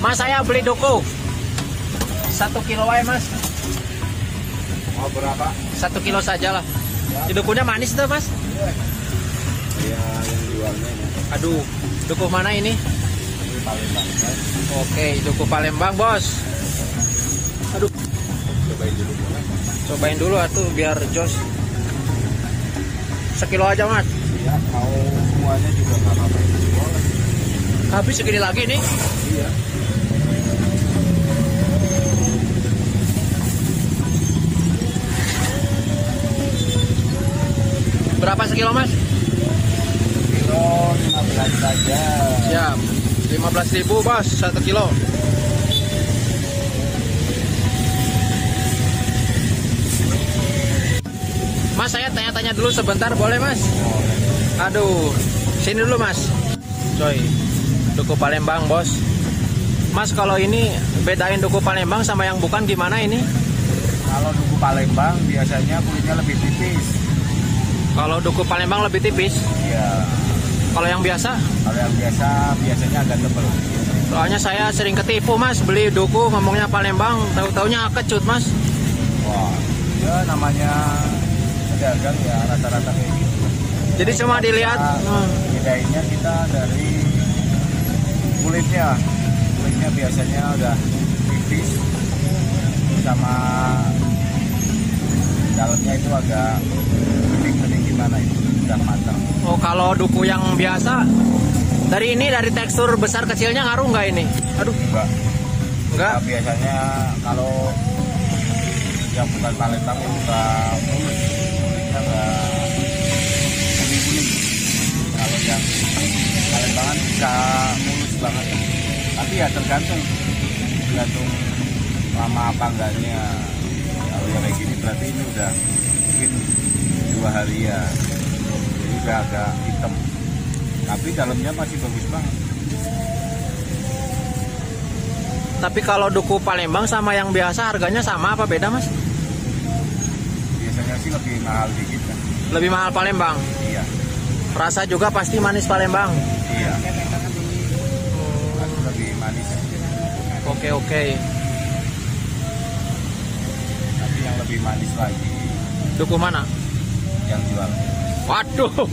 Mas saya beli duku. Satu kilo aja mas. Mau berapa? Satu kilo saja lah. Di dukunya manis tuh mas. Ya yang jualnya ini. Aduh, duku mana ini? Ini Palembang. Oke, duku Palembang bos. Aduh, Cobain dulu boleh? cobain dulu atuh biar jos. Sekilo aja mas. Iya, mau semuanya juga nggak apa-apa. Habis segini lagi nih. Iya. Berapa sekilo mas? Kilo 15 saja. Siap. 15.000 ribu bos, satu kilo. Mas saya tanya-tanya dulu sebentar boleh mas? Aduh, sini dulu mas. Coy, duku Palembang bos. Mas kalau ini bedain duku Palembang sama yang bukan gimana ini? Kalau duku Palembang biasanya kulitnya lebih tipis. Kalau duku Palembang lebih tipis. Iya. Kalau yang biasa, Kalau yang biasa biasanya agak tebal. soalnya saya sering ketipu mas beli duku ngomongnya Palembang, tahu-taunya kecut mas. Wah, ya namanya pedagang ya rata-rata kayak gitu. Jadi cuma dilihat. Hmm. Bedainnya kita dari kulitnya. Kulitnya biasanya udah tipis sama dalamnya itu agak bening-bening gimana itu udah matang. Oh kalau duku yang biasa dari ini dari tekstur besar kecilnya ngaruh nggak ini? Aduh Enggak. nggak. Nah, biasanya kalau yang bukan Palembang itu enggak mulus, kulitnya enggak kuning-kuning. Kalau yang Palembangan bisa mulus banget. Tapi ya tergantung, tergantung lama apa enggaknya. Kalau yang kayak gini berarti ini udah mungkin dua hari ya, jadi udah agak hitam. Tapi dalamnya masih bagus banget. Tapi kalau duku Palembang sama yang biasa harganya sama apa beda mas? Biasanya sih lebih mahal dikit kan. Lebih mahal Palembang. Iya, Rasa juga pasti manis Palembang. iya. Aku lebih manis. Oke oke. Tapi yang lebih manis lagi Duku mana? Yang jual. Waduh.